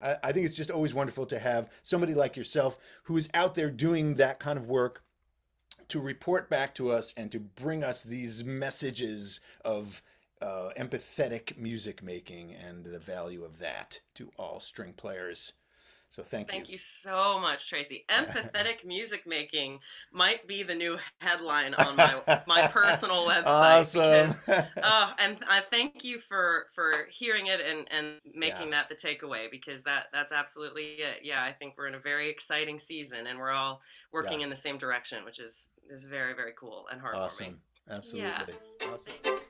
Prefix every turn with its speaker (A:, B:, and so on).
A: I, I think it's just always wonderful to have somebody like yourself who is out there doing that kind of work to report back to us and to bring us these messages of uh, empathetic music making and the value of that to all string players. So thank,
B: thank
A: you.
B: Thank you. so much, Tracy. Empathetic music making might be the new headline on my my personal website.
A: Awesome.
B: Because, uh, and I thank you for for hearing it and and making yeah. that the takeaway because that that's absolutely it. Yeah, I think we're in a very exciting season and we're all working yeah. in the same direction, which is is very very cool and heartwarming.
A: Awesome. Absolutely. Yeah. Awesome.